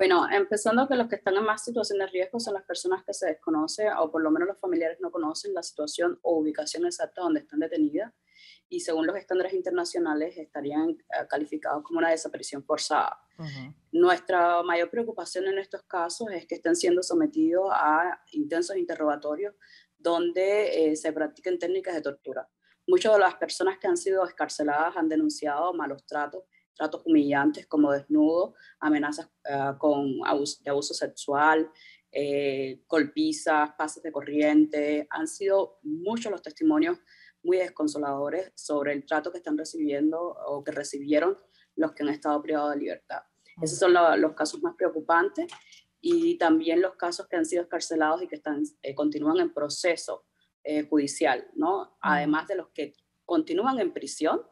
Bueno, empezando que los que están en más situación de riesgo son las personas que se desconocen o por lo menos los familiares no conocen la situación o ubicación exacta donde están detenidas y según los estándares internacionales estarían eh, calificados como una desaparición forzada. Nuestra mayor preocupación en estos casos es que estén siendo sometidos a intensos interrogatorios donde eh, se practiquen técnicas de tortura. Muchas de las personas que han sido escarceladas han denunciado malos tratos tratos humillantes como desnudo, amenazas uh, con abuso, de abuso sexual, eh, golpizas, pases de corriente. Han sido muchos los testimonios muy desconsoladores sobre el trato que están recibiendo o que recibieron los que han estado privados de libertad. Esos son lo, los casos más preocupantes y también los casos que han sido escarcelados y que están, eh, continúan en proceso eh, judicial, ¿no? Además de los que continúan en prisión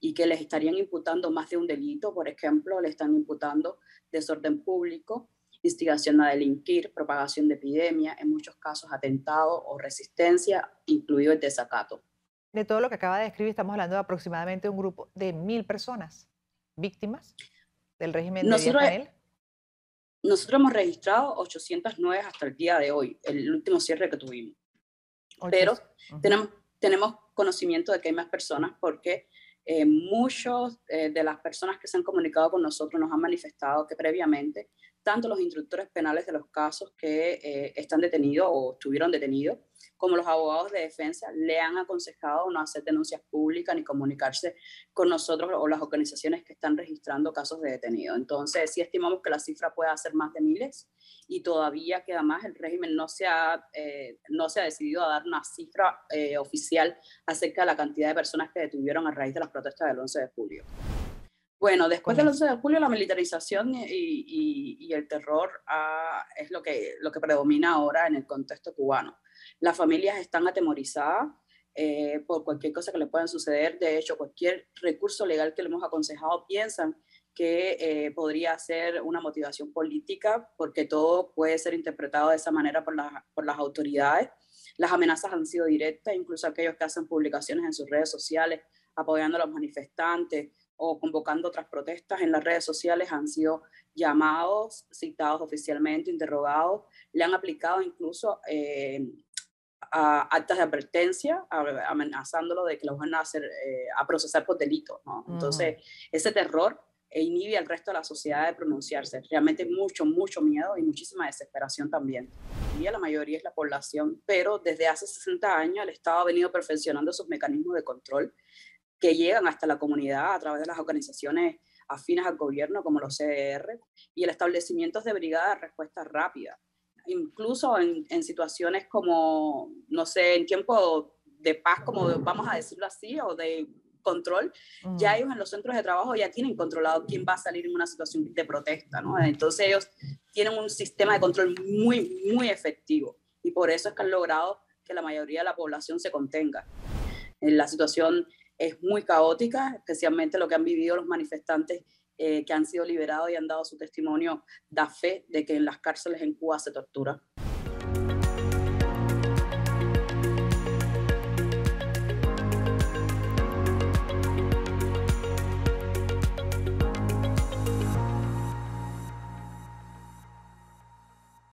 y que les estarían imputando más de un delito, por ejemplo, le están imputando desorden público, instigación a delinquir, propagación de epidemia, en muchos casos atentado o resistencia, incluido el desacato. De todo lo que acaba de describir, estamos hablando de aproximadamente un grupo de mil personas víctimas del régimen nosotros, de Nosotros hemos registrado 809 hasta el día de hoy, el último cierre que tuvimos. Pero tenemos, tenemos conocimiento de que hay más personas porque eh, muchos eh, de las personas que se han comunicado con nosotros nos han manifestado que previamente, tanto los instructores penales de los casos que eh, están detenidos o estuvieron detenidos, como los abogados de defensa le han aconsejado no hacer denuncias públicas ni comunicarse con nosotros o las organizaciones que están registrando casos de detenidos. Entonces, sí estimamos que la cifra pueda ser más de miles y todavía queda más. El régimen no se ha, eh, no se ha decidido a dar una cifra eh, oficial acerca de la cantidad de personas que detuvieron a raíz de las protestas del 11 de julio. Bueno, después del 11 de julio la militarización y, y, el terror ah, es lo que, lo que predomina ahora en el contexto cubano. Las familias están atemorizadas eh, por cualquier cosa que le pueda suceder. De hecho, cualquier recurso legal que le hemos aconsejado piensan que eh, podría ser una motivación política, porque todo puede ser interpretado de esa manera por, por las autoridades. Las amenazas han sido directas, incluso aquellos que hacen publicaciones en sus redes sociales apoyando a los manifestantes o convocando otras protestas en las redes sociales han sido llamados, citados oficialmente, interrogados, le han aplicado incluso eh, a actas de advertencia, amenazándolo de que los van a, hacer, eh, a procesar por delito. ¿no? Entonces, ese terror inhibe al resto de la sociedad de pronunciarse. Realmente mucho, mucho miedo y muchísima desesperación también. Y la mayoría es la población, pero desde hace 60 años el Estado ha venido perfeccionando sus mecanismos de control que llegan hasta la comunidad a través de las organizaciones afines al gobierno como los CDR y el establecimiento de brigadas de respuesta rápida incluso en, en, situaciones como, no sé, en tiempo de paz, como vamos a decirlo así, o de control, ya ellos en los centros de trabajo ya tienen controlado quién va a salir en una situación de protesta, ¿no? Entonces ellos tienen un sistema de control muy, muy efectivo y por eso es que han logrado que la mayoría de la población se contenga. La situación es muy caótica, especialmente lo que han vivido los manifestantes eh, que han sido liberados y han dado su testimonio, da fe de que en las cárceles en Cuba se tortura.